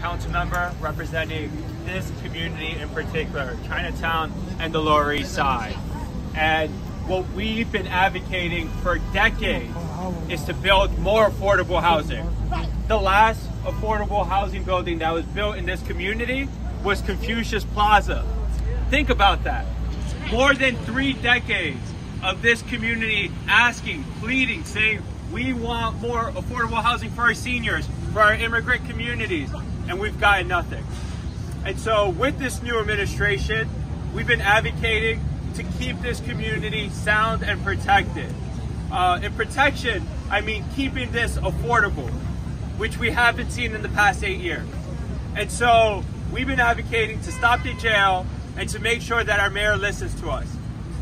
council member representing this community in particular, Chinatown and the Lower East Side. And what we've been advocating for decades is to build more affordable housing. The last affordable housing building that was built in this community was Confucius Plaza. Think about that. More than three decades of this community asking, pleading, saying, we want more affordable housing for our seniors, for our immigrant communities, and we've gotten nothing. And so with this new administration, we've been advocating to keep this community sound and protected. Uh, in protection, I mean keeping this affordable, which we haven't seen in the past eight years. And so we've been advocating to stop the jail and to make sure that our mayor listens to us.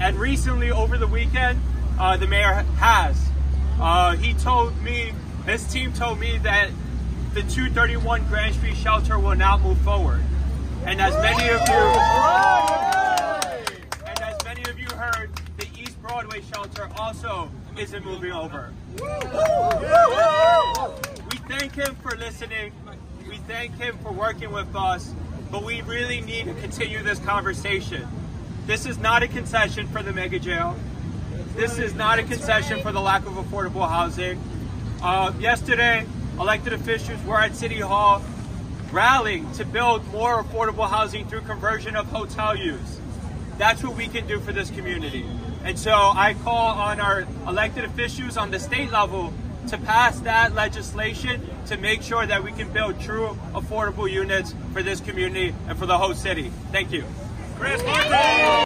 And recently, over the weekend, uh, the mayor has. Uh, he told me, his team told me that the 231 Grand Street shelter will not move forward. And as many of you, and as many of you heard, the East Broadway shelter also isn't moving over. We thank him for listening. We thank him for working with us, but we really need to continue this conversation. This is not a concession for the mega jail. This is not a concession for the lack of affordable housing. Uh, yesterday, elected officials were at City Hall rallying to build more affordable housing through conversion of hotel use. That's what we can do for this community. And so I call on our elected officials on the state level to pass that legislation to make sure that we can build true affordable units for this community and for the whole city. Thank you.